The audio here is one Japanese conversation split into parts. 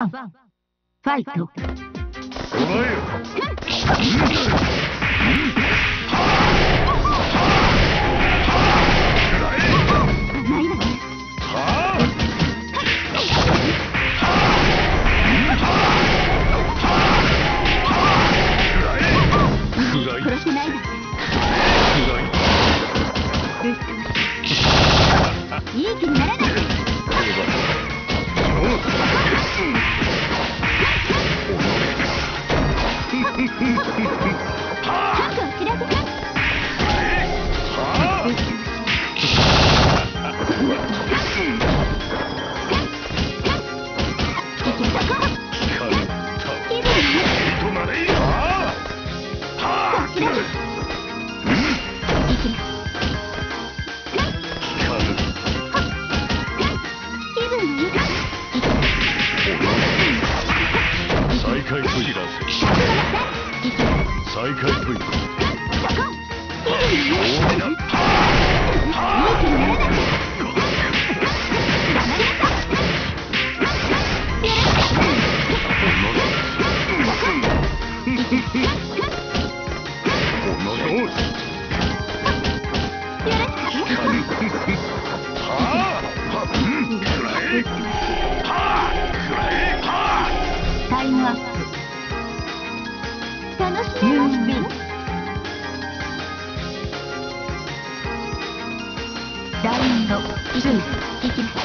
ファイト。お前よ。再開といフラウンド1、1、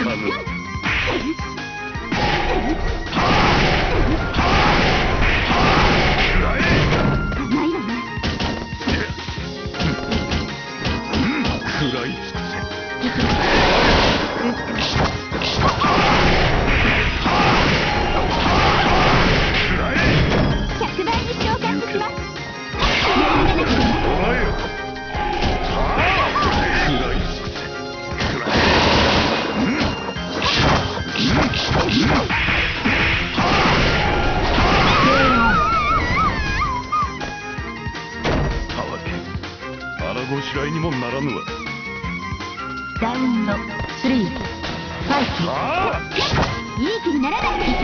Come on. 食らいつくごしらえにもならぬわ。ダウンド3ファイト。いい気にならないで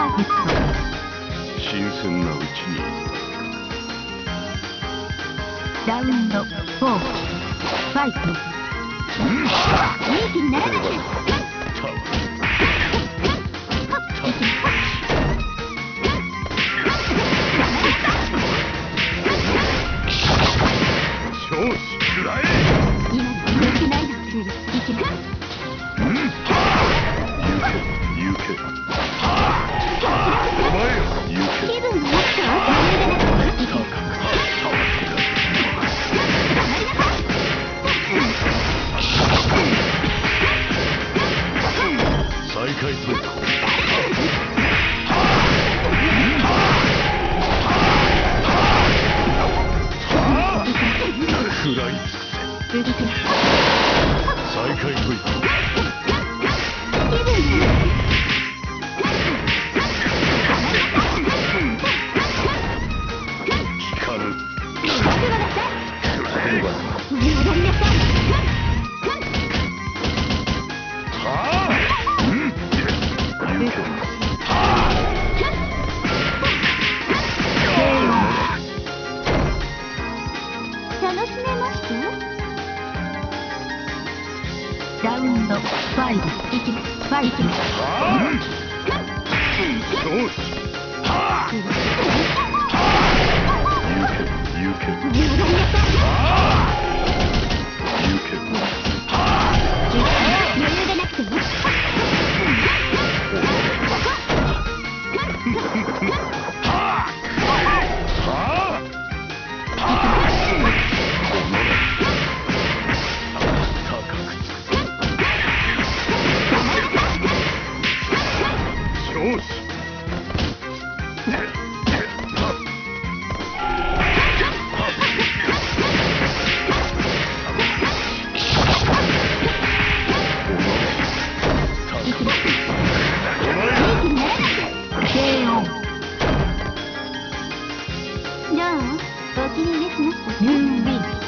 ターゲット新鮮なうちに。ラウンド4ファイト、う返すべき食再開といた。ラウンド5、1、1、1、うん、よしはぁ行、じゃあお気に召し